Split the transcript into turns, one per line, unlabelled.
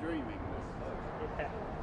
Dreaming.
Yeah.